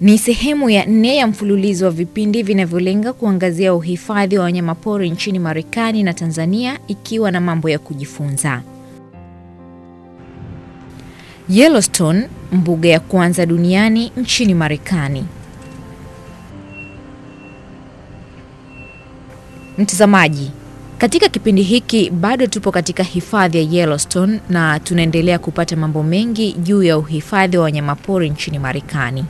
Ni sehemu ya nne ya mfululizo wa vipindi vinavyolenga kuangazia uhifadhi wa wanyamapori nchini Marekani na Tanzania ikiwa na mambo ya kujifunza. Yellowstone, mbuga ya kwanza duniani nchini Marekani. Mtazamaji, katika kipindi hiki bado tupo katika hifadhi ya Yellowstone na tunaendelea kupata mambo mengi juu ya uhifadhi wa wanyamapori nchini Marekani.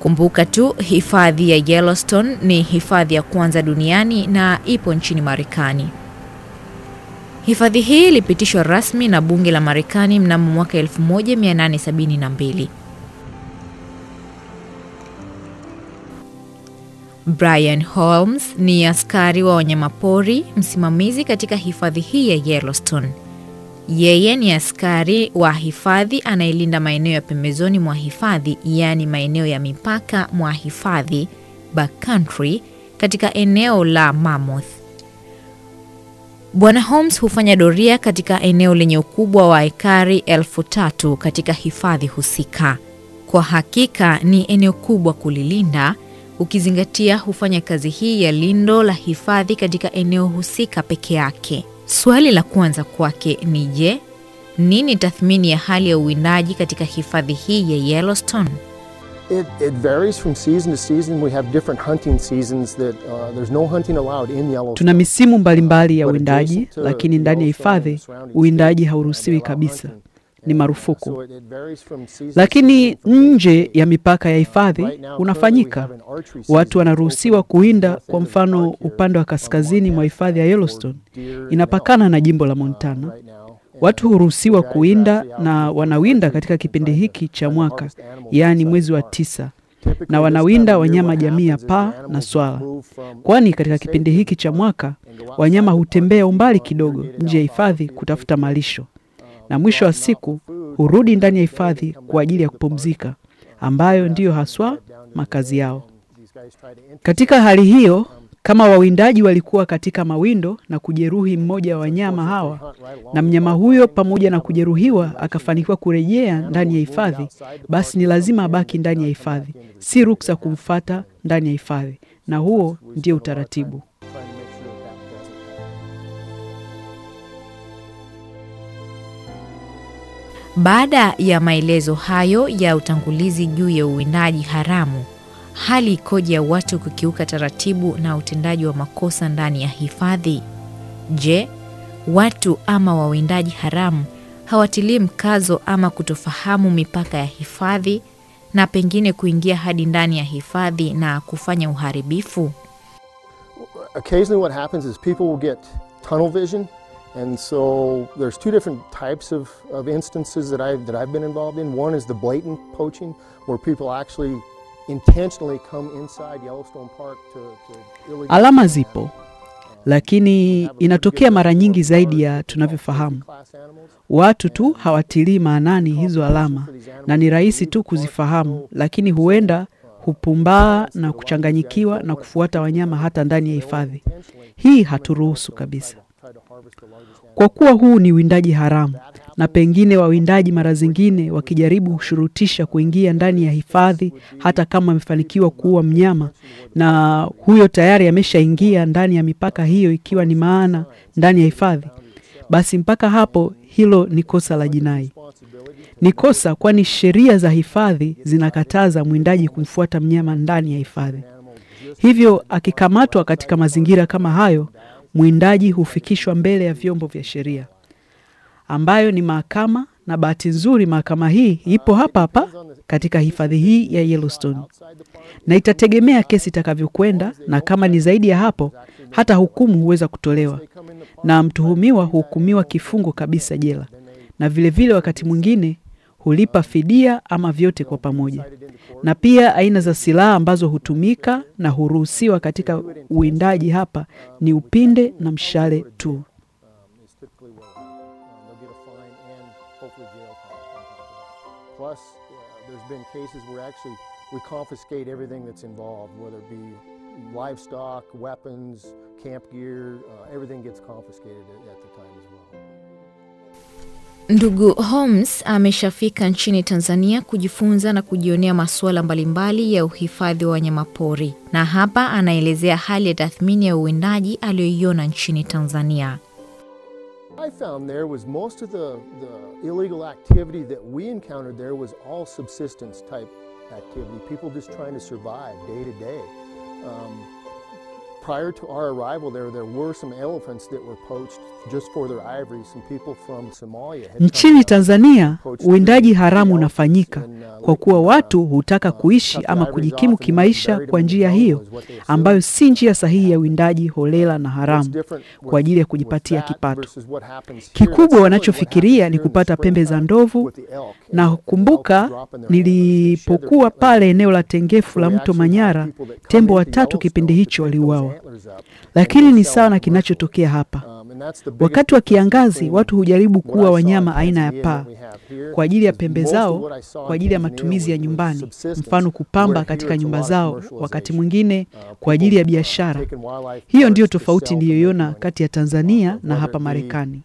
Kumbuka tu hifadhi ya Yellowstone ni hifadhi ya kwanza duniani na ipo nchini Marekani. Hifadhi hii ilipitishwa rasmi na bunge la Marekani mnamo mwaka 1872. Brian Holmes ni askari wa wanyamapori msimamizi katika hifadhi hii ya Yellowstone. Yeye ni askari wa hifadhi anayelinda maeneo ya pembezoni mwa hifadhi, yaani maeneo ya mipaka mwa hifadhi backcountry, katika eneo la Mammoth. Bwana Holmes hufanya doria katika eneo lenye ukubwa wa ekari elfu tatu katika hifadhi husika. Kwa hakika ni eneo kubwa kulilinda, ukizingatia hufanya kazi hii ya lindo la hifadhi katika eneo husika peke yake. Swali la kwanza kwake ni je, nini tathmini ya hali ya uwindaji katika hifadhi hii ya Yellowstone? It, it varies from season to season. We have different hunting seasons that uh, there's no hunting allowed in Yellowstone. Tuna misimu mbalimbali ya uwindaji, lakini ndani ya hifadhi uwindaji hauruhusiwi uh, kabisa. Ni marufuku. Lakini nje ya mipaka ya hifadhi currently, we unafanyika. Watu wanaruhusiwa kuwinda, kwa mfano upande wa kaskazini mwa hifadhi ya Yellowstone inapakana na jimbo la uh, Montana. Watu huruhusiwa kuwinda na wanawinda katika kipindi hiki cha mwaka, yaani mwezi wa tisa, na wanawinda wanyama jamii ya paa na swala. Kwani katika kipindi hiki cha mwaka wanyama hutembea umbali kidogo nje ya hifadhi kutafuta malisho, uh, na mwisho wa siku hurudi ndani ya hifadhi kwa ajili ya kupumzika, ambayo ndiyo haswa makazi yao. Katika hali hiyo, kama wawindaji walikuwa katika mawindo na kujeruhi mmoja wa wanyama hawa, na mnyama huyo pamoja na kujeruhiwa akafanikiwa kurejea ndani ya hifadhi, basi ni lazima abaki ndani ya hifadhi, si ruksa kumfata ndani ya hifadhi, na huo ndio utaratibu. Baada ya maelezo hayo ya utangulizi juu ya uwindaji haramu, hali ikoje ya watu kukiuka taratibu na utendaji wa makosa ndani ya hifadhi? Je, watu ama wawindaji haramu hawatilii mkazo ama kutofahamu mipaka ya hifadhi na pengine kuingia hadi ndani ya hifadhi na kufanya uharibifu? occasionally what happens is people will get tunnel vision and so there's two different types of, of instances that I've, that I've been involved in. One is the blatant poaching where people actually intentionally come inside Yellowstone Park to, to illegally Alama zipo, lakini inatokea mara nyingi zaidi ya tunavyofahamu. Watu tu hawatilii maanani hizo alama, na ni rahisi tu kuzifahamu, lakini huenda hupumbaa na kuchanganyikiwa na kufuata wanyama hata ndani ya hifadhi. Hii haturuhusu kabisa. Kwa kuwa huu ni uwindaji haramu, na pengine wawindaji mara zingine wakijaribu hushurutisha kuingia ndani ya hifadhi, hata kama amefanikiwa kuua mnyama na huyo tayari ameshaingia ndani ya mipaka hiyo, ikiwa ni maana ndani ya hifadhi, basi mpaka hapo hilo ni kosa la jinai. Ni kosa, kwani sheria za hifadhi zinakataza mwindaji kumfuata mnyama ndani ya hifadhi. Hivyo akikamatwa katika mazingira kama hayo, mwindaji hufikishwa mbele ya vyombo vya sheria ambayo ni mahakama, na bahati nzuri mahakama hii ipo hapa hapa katika hifadhi hii ya Yellowstone, na itategemea kesi itakavyokwenda, na kama ni zaidi ya hapo, hata hukumu huweza kutolewa. Na mtuhumiwa huhukumiwa kifungo kabisa jela, na vilevile vile wakati mwingine hulipa fidia ama vyote kwa pamoja. Na pia aina za silaha ambazo hutumika na huruhusiwa katika uwindaji hapa ni upinde na mshale tu. uh, livestock, weapons, camp gear, uh, everything gets confiscated at, at the time. Ndugu Holmes ameshafika nchini Tanzania kujifunza na kujionea masuala mbalimbali ya uhifadhi wa wanyamapori, na hapa anaelezea hali ya tathmini ya uwindaji aliyoiona nchini Tanzania. I found there was most of the, the illegal activity that we encountered there was all subsistence type activity, people just trying to survive day to day. Um, prior to our arrival there, there were some elephants that were poached just for their ivory. Some people from Somalia had Nchini Tanzania uindaji uwindaji haramu elephants unafanyika uh, kwa kuwa uh, watu hutaka uh, kuishi ama kujikimu kimaisha kwa njia hiyo ambayo si njia sahihi ya uwindaji holela na haramu kwa ajili ya kujipatia kipato. Kikubwa wanachofikiria ni kupata pembe za ndovu, na kumbuka nilipokuwa pale eneo la tengefu la mto Manyara, tembo watatu kipindi hicho waliuawa. Antlers Lakini ni sawa na kinachotokea hapa. Wakati wa kiangazi watu hujaribu kuwa wanyama aina ya paa kwa ajili ya pembe zao kwa ajili ya matumizi ya nyumbani, mfano kupamba katika nyumba zao, wakati mwingine kwa ajili ya biashara. Hiyo ndiyo tofauti niliyoiona kati ya Tanzania na hapa Marekani.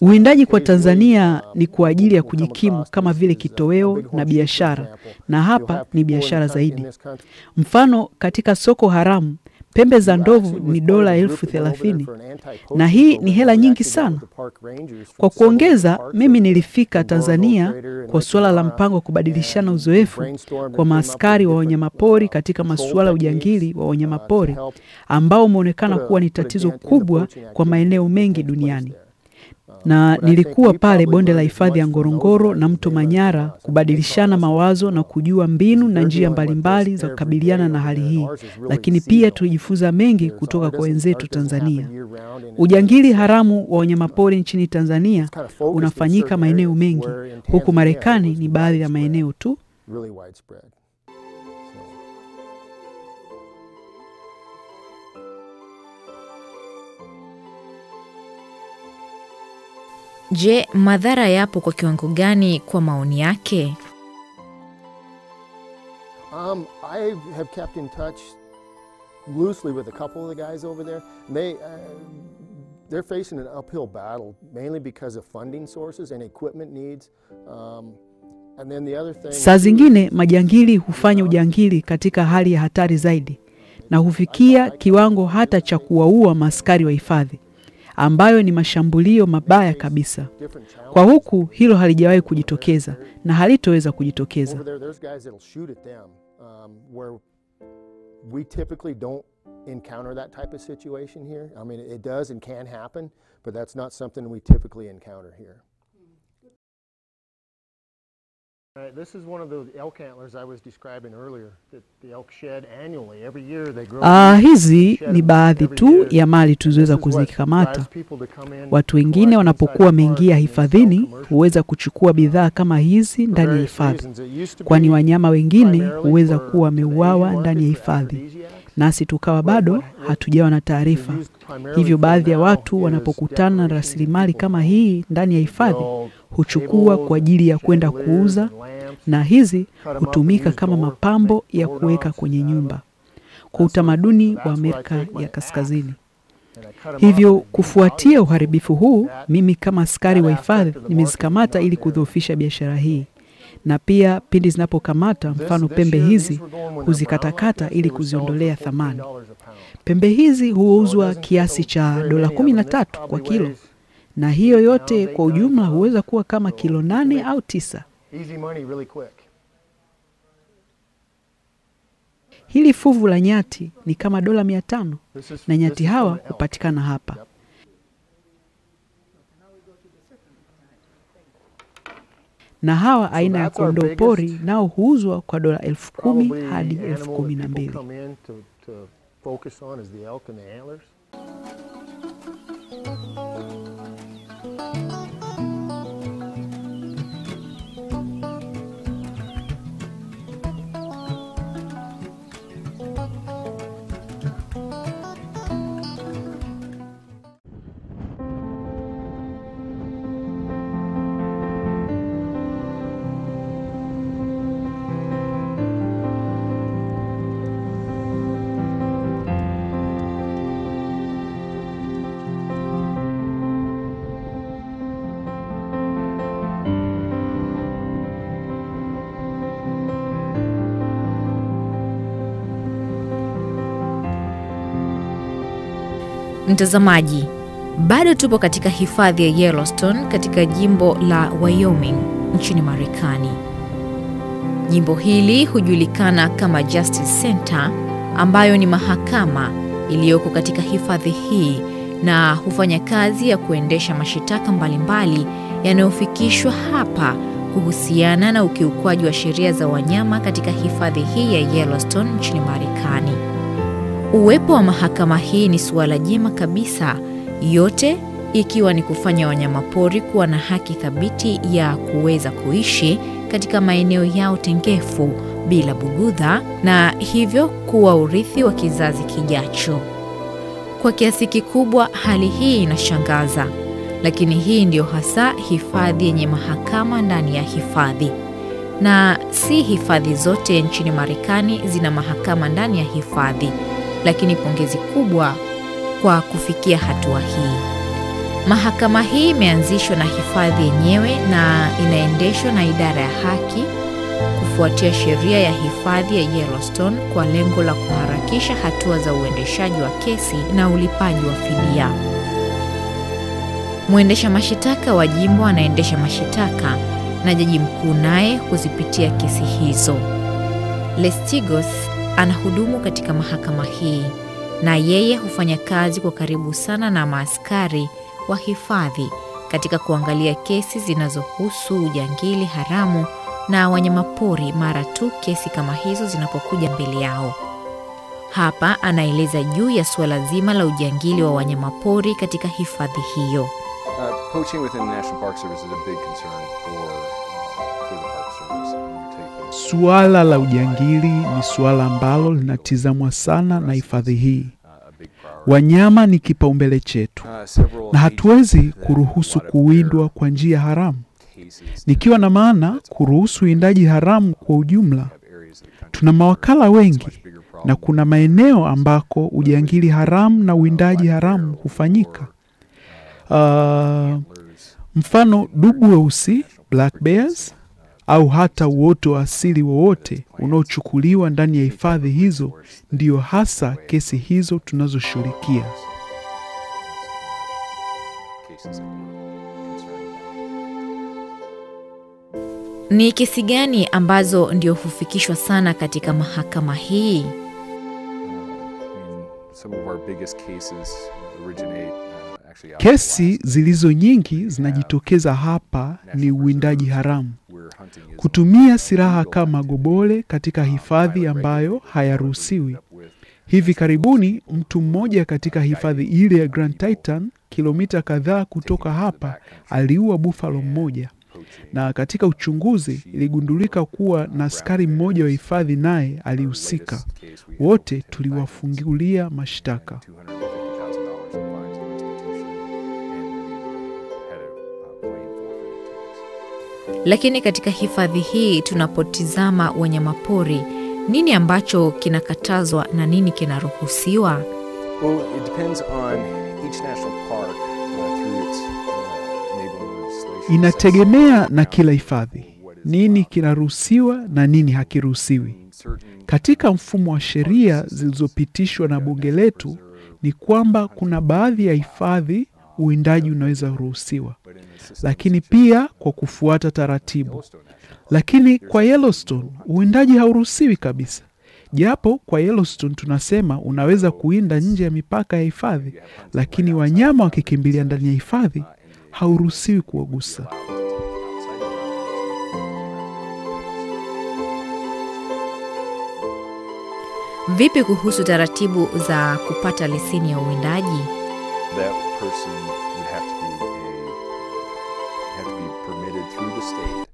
Uwindaji kwa Tanzania ni kwa ajili ya kujikimu kama vile kitoweo na biashara, na hapa ni biashara zaidi. Mfano, katika soko haramu pembe za ndovu ni dola elfu thelathini na hii ni hela nyingi sana. Kwa kuongeza, mimi nilifika Tanzania kwa suala la mpango wa kubadilishana uzoefu kwa maaskari wa wanyamapori katika masuala ya ujangili wa wanyamapori ambao umeonekana kuwa ni tatizo kubwa kwa maeneo mengi duniani. Na nilikuwa pale bonde la hifadhi ya Ngorongoro na mto Manyara kubadilishana mawazo na kujua mbinu na njia mbalimbali za kukabiliana na hali hii, lakini pia tulijifunza mengi kutoka kwa wenzetu Tanzania. Ujangili haramu wa wanyamapori nchini Tanzania unafanyika maeneo mengi, huku Marekani ni baadhi ya maeneo tu. Je, madhara yapo kwa kiwango gani kwa maoni yake? Um, I have kept in touch loosely with a couple of the guys over there. They, uh, they're facing an uphill battle mainly because of funding sources and equipment needs. Um, and then the other thing Saa zingine majangili hufanya ujangili katika hali ya hatari zaidi na hufikia kiwango hata cha kuwaua maskari wa hifadhi, ambayo ni mashambulio mabaya kabisa. Kwa huku hilo halijawahi kujitokeza na halitoweza kujitokeza. Um. I mean, it does and can happen, but that's not something we typically encounter here. Right, this is one of those elk antlers I was describing earlier that the elk shed annually. Every year they grow. Ah, uh, hizi ni baadhi tu ya mali tulizoweza kuzikamata. Watu wengine wanapokuwa wameingia hifadhini huweza kuchukua bidhaa kama hizi ndani ya hifadhi, kwani wanyama wengine huweza kuwa wameuawa ndani ya hifadhi, nasi tukawa bado hatujawa na taarifa. Hivyo baadhi ya watu wanapokutana na rasilimali kama hii ndani ya hifadhi huchukua kwa ajili ya kwenda kuuza, na hizi hutumika kama mapambo ya kuweka kwenye nyumba kwa utamaduni wa Amerika ya Kaskazini. Hivyo kufuatia uharibifu huu, mimi kama askari wa hifadhi nimezikamata ili kudhoofisha biashara hii, na pia pindi zinapokamata, mfano pembe hizi, huzikatakata ili kuziondolea thamani. Pembe hizi huuzwa kiasi cha dola kumi na tatu kwa kilo, na hiyo yote kwa ujumla huweza kuwa kama kilo nane au tisa. Hili fuvu la nyati ni kama dola mia tano na nyati hawa hupatikana hapa. Na hawa aina ya kondoo pori nao huuzwa kwa dola elfu kumi hadi elfu kumi na mbili. Mtazamaji, bado tupo katika hifadhi ya Yellowstone katika jimbo la Wyoming nchini Marekani. Jimbo hili hujulikana kama Justice Center, ambayo ni mahakama iliyoko katika hifadhi hii na hufanya kazi ya kuendesha mashitaka mbalimbali yanayofikishwa hapa kuhusiana na ukiukwaji wa sheria za wanyama katika hifadhi hii ya Yellowstone nchini Marekani. Uwepo wa mahakama hii ni suala jema kabisa, yote ikiwa ni kufanya wanyamapori kuwa na haki thabiti ya kuweza kuishi katika maeneo yao tengefu bila bugudha na hivyo kuwa urithi wa kizazi kijacho. Kwa kiasi kikubwa hali hii inashangaza, lakini hii ndiyo hasa hifadhi yenye mahakama ndani ya hifadhi, na si hifadhi zote nchini Marekani zina mahakama ndani ya hifadhi, lakini pongezi kubwa kwa kufikia hatua hii. Mahakama hii imeanzishwa na hifadhi yenyewe na inaendeshwa na idara ya haki kufuatia sheria ya hifadhi ya Yellowstone kwa lengo la kuharakisha hatua za uendeshaji wa kesi na ulipaji wa fidia. Mwendesha mashitaka wa jimbo anaendesha mashitaka na jaji mkuu naye kuzipitia kesi hizo. Lestigos anahudumu katika mahakama hii na yeye hufanya kazi kwa karibu sana na maaskari wa hifadhi katika kuangalia kesi zinazohusu ujangili haramu na wanyamapori mara tu kesi kama hizo zinapokuja mbele yao. Hapa anaeleza juu ya suala zima la ujangili wa wanyamapori katika hifadhi hiyo. Uh, Suala la ujangili ni suala ambalo linatizamwa sana na hifadhi hii. uh. Wanyama ni kipaumbele chetu, Uh, na hatuwezi kuruhusu kuwindwa kwa njia haramu, nikiwa na maana kuruhusu uwindaji haramu kwa ujumla. Tuna mawakala wengi na kuna maeneo ambako ujangili haramu na uwindaji haramu hufanyika. Uh, mfano dubu weusi black bears au hata uoto wa asili wowote unaochukuliwa ndani ya hifadhi hizo, ndiyo hasa kesi hizo tunazoshughulikia. Ni kesi gani ambazo ndio hufikishwa sana katika mahakama hii? Kesi zilizo nyingi zinajitokeza hapa ni uwindaji haramu, kutumia silaha kama gobole katika hifadhi ambayo hayaruhusiwi. Hivi karibuni mtu mmoja katika hifadhi ile ya Grand titan kilomita kadhaa kutoka hapa, aliua bufalo mmoja, na katika uchunguzi iligundulika kuwa na askari mmoja wa hifadhi naye alihusika. Wote tuliwafungulia mashtaka. Lakini katika hifadhi hii tunapotizama wanyamapori, nini ambacho kinakatazwa na nini kinaruhusiwa? Well, it depends on each national park uh, uh. Inategemea na kila hifadhi nini kinaruhusiwa na nini hakiruhusiwi. Katika mfumo wa sheria zilizopitishwa na bunge letu ni kwamba kuna baadhi ya hifadhi uwindaji unaweza system lakini pia kwa kufuata taratibu. Lakini kwa Yellowstone uwindaji hauruhusiwi kabisa, japo kwa Yellowstone tunasema unaweza kuwinda nje ya mipaka ya hifadhi, lakini wanyama wakikimbilia ndani ya hifadhi hauruhusiwi kuwagusa. Vipi kuhusu taratibu za kupata leseni ya uwindaji? Person would have to be a have to be permitted through the state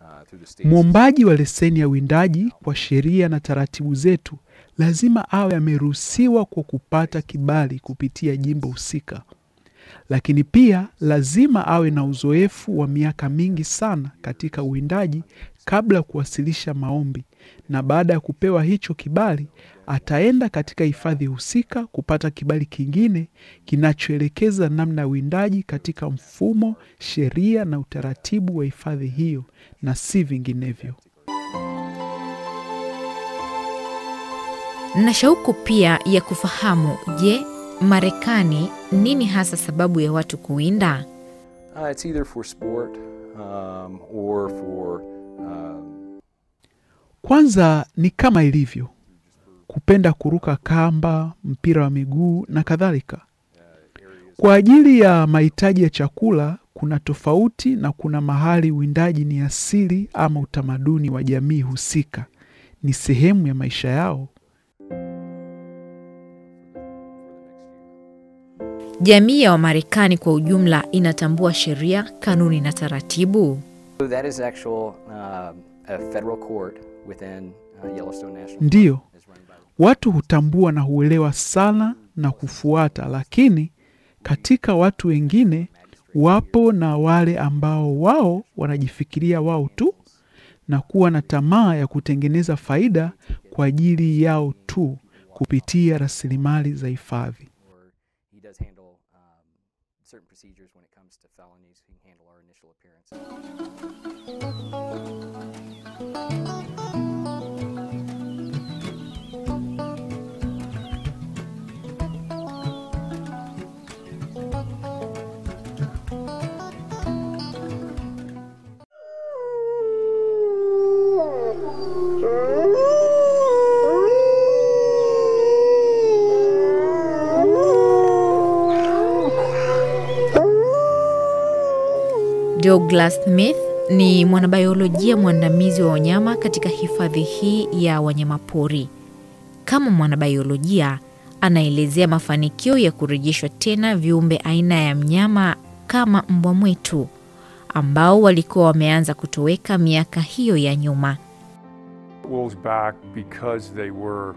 uh, Mwombaji wa leseni ya uwindaji kwa sheria na taratibu zetu lazima awe ameruhusiwa kwa kupata kibali kupitia jimbo husika, lakini pia lazima awe na uzoefu wa miaka mingi sana katika uwindaji kabla ya kuwasilisha maombi, na baada ya kupewa hicho kibali ataenda katika hifadhi husika kupata kibali kingine kinachoelekeza namna ya uindaji katika mfumo, sheria na utaratibu wa hifadhi hiyo na si vinginevyo. Na shauku pia ya kufahamu, je, Marekani, nini hasa sababu ya watu kuwinda? Uh, it's either for sport um, or for um, Kwanza ni kama ilivyo kupenda kuruka kamba, mpira wa miguu na kadhalika. Kwa ajili ya mahitaji ya chakula, kuna tofauti na kuna mahali uwindaji ni asili ama utamaduni wa jamii husika, ni sehemu ya maisha yao. Jamii ya Wamarekani kwa ujumla inatambua sheria, kanuni na taratibu. So that is actual uh, a federal court within uh, Yellowstone National Ndiyo, watu hutambua na huelewa sana na kufuata, lakini katika watu wengine wapo na wale ambao wao wanajifikiria wao tu na kuwa na tamaa ya kutengeneza faida kwa ajili yao tu kupitia rasilimali za hifadhi. Douglas Smith ni mwanabiolojia mwandamizi wa wanyama katika hifadhi hii ya wanyamapori. Kama mwanabiolojia, anaelezea mafanikio ya kurejeshwa tena viumbe aina ya mnyama kama mbwa mwitu ambao walikuwa wameanza kutoweka miaka hiyo ya nyuma. wolves back because they were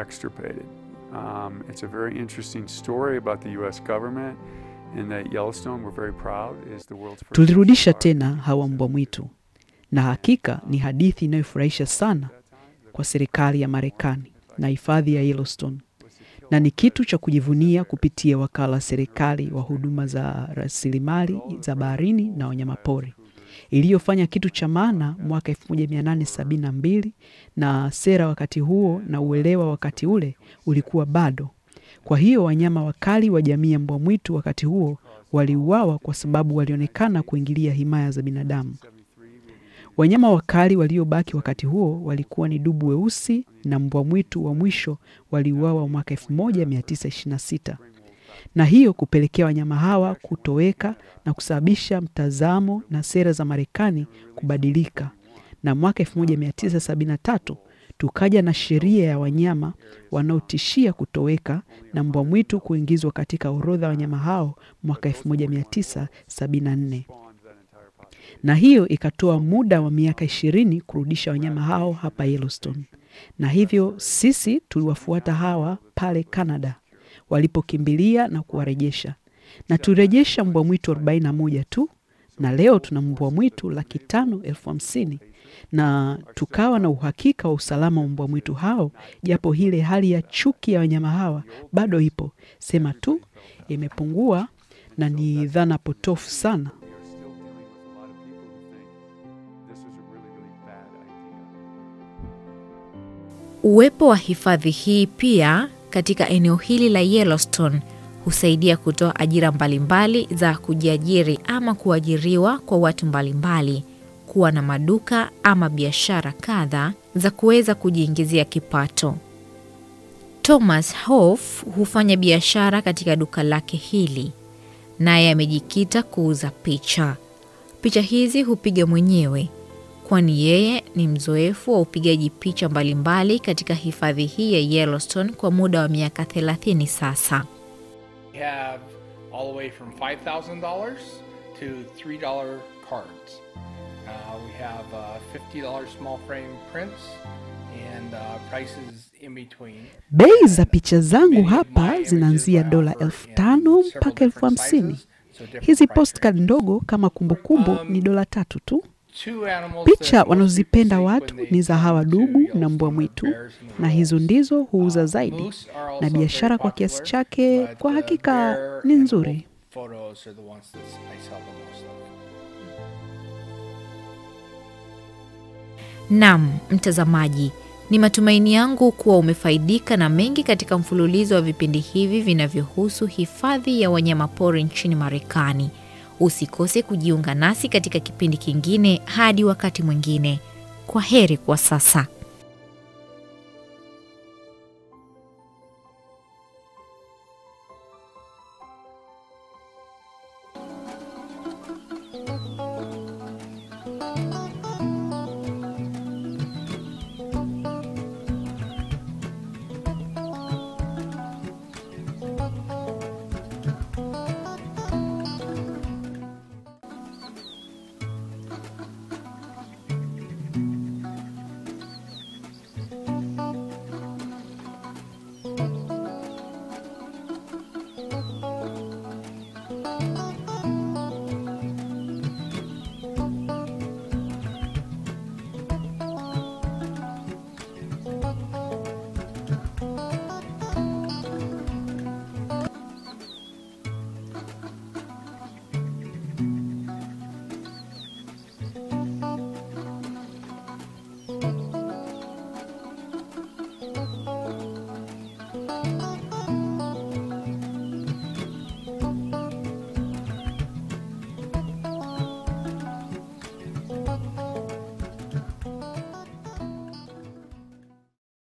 extirpated. Um, it's a very interesting story about the U.S. government, and that Yellowstone, we're very proud, is the world's first. Tulirudisha tena hawa mbwa mwitu, na hakika ni hadithi inayofurahisha sana kwa serikali ya Marekani na hifadhi ya Yellowstone, na ni kitu cha kujivunia kupitia wakala wa serikali wa huduma za rasilimali za baharini na wanyamapori iliyofanya kitu cha maana mwaka 1872 na sera wakati huo na uelewa wakati ule ulikuwa bado. Kwa hiyo wanyama wakali wa jamii ya mbwa mwitu wakati huo waliuawa kwa sababu walionekana kuingilia himaya za binadamu. Wanyama wakali waliobaki wakati huo walikuwa ni dubu weusi na mbwa mwitu wa mwisho waliuawa mwaka 1926 na hiyo kupelekea wanyama hawa kutoweka na kusababisha mtazamo na sera za Marekani kubadilika. Na mwaka 1973 tukaja na sheria ya wanyama wanaotishia kutoweka na mbwa mwitu kuingizwa katika orodha ya wanyama hao mwaka 1974 na hiyo ikatoa muda wa miaka ishirini kurudisha wanyama hao hapa Yellowstone, na hivyo sisi tuliwafuata hawa pale Canada walipokimbilia na kuwarejesha, na tulirejesha mbwa mwitu 41 tu, na leo tuna mbwa mwitu laki tano elfu hamsini na tukawa na uhakika wa usalama wa mbwa mwitu hao, japo ile hali ya chuki ya wanyama hawa bado ipo, sema tu imepungua, na ni dhana potofu sana. Uwepo wa hifadhi hii pia katika eneo hili la Yellowstone husaidia kutoa ajira mbalimbali mbali za kujiajiri ama kuajiriwa kwa watu mbalimbali, kuwa na maduka ama biashara kadha za kuweza kujiingizia kipato. Thomas Hof hufanya biashara katika duka lake hili, naye amejikita kuuza picha. Picha hizi hupiga mwenyewe kwani yeye ni mzoefu wa upigaji picha mbalimbali katika hifadhi hii ya Yellowstone kwa muda wa miaka 30 sasa. We have all the way from $5,000 to $3 cards. Uh, we have uh, $50 small frame prints and uh, prices in between. Bei za picha zangu hapa zinaanzia dola elfu tano mpaka elfu hamsini. Hizi postcard ndogo kama kumbukumbu ni dola tatu tu. Picha wanazozipenda watu ni za hawa dubu na mbwa mwitu, na hizo ndizo huuza zaidi, na biashara kwa kiasi chake kwa hakika ni nzuri. Photos are the ones that I sell the most of. Nam mtazamaji, Ni matumaini yangu kuwa umefaidika na mengi katika mfululizo wa vipindi hivi vinavyohusu hifadhi ya wanyamapori nchini Marekani. Usikose kujiunga nasi katika kipindi kingine. Hadi wakati mwingine, kwa heri kwa sasa.